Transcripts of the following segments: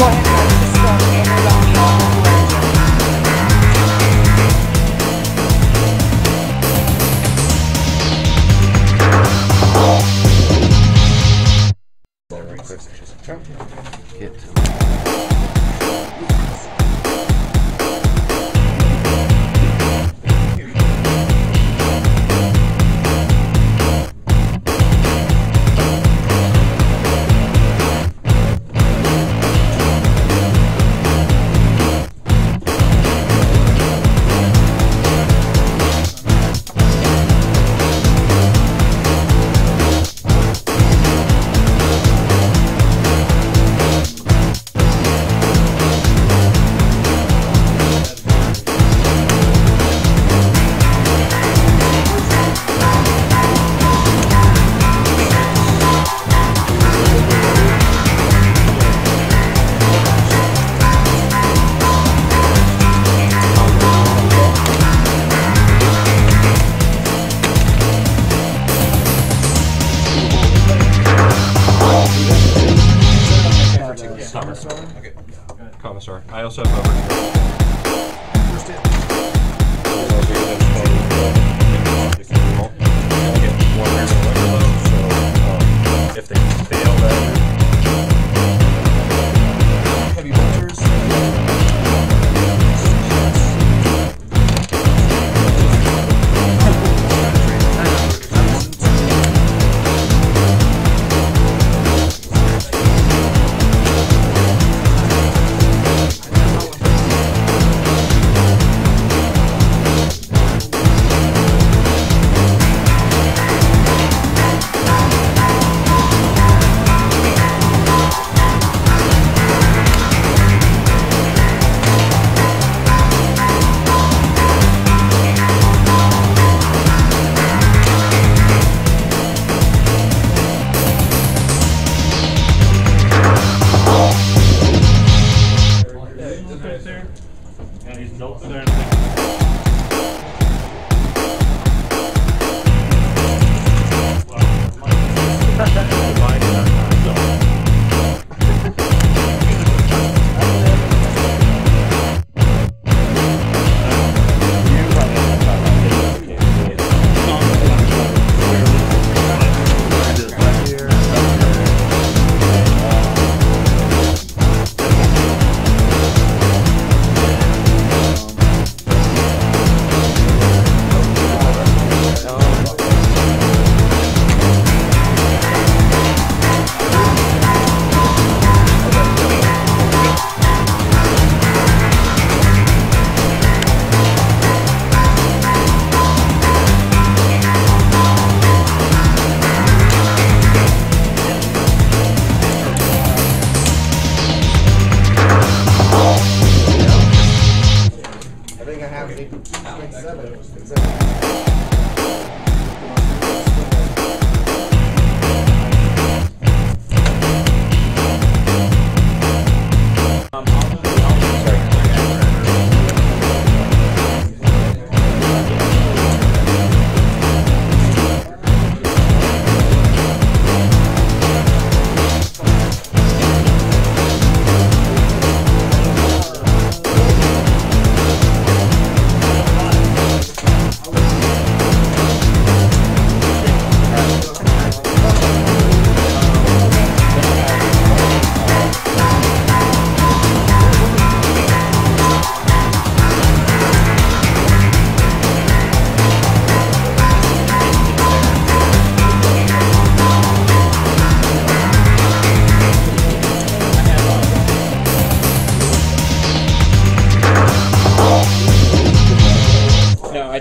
wrong Commissar. Okay. Commissar. I also have overkill. And he's notes there. I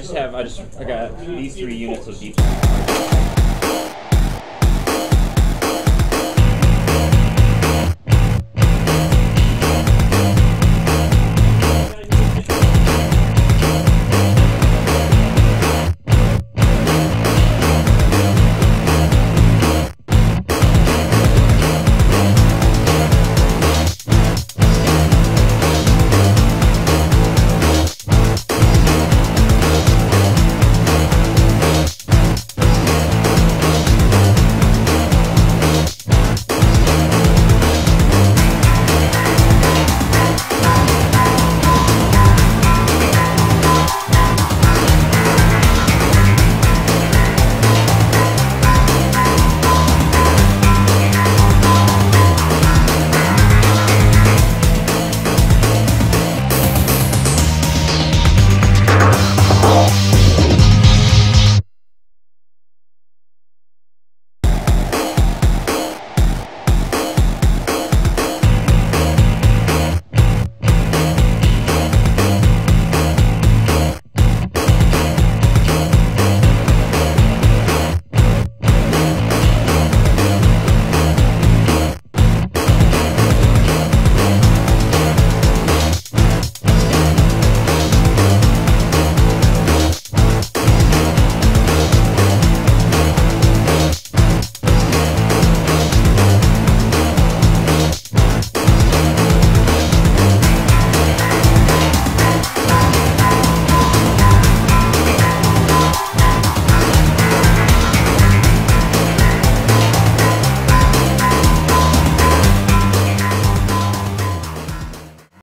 just have I just I got these three units of deep.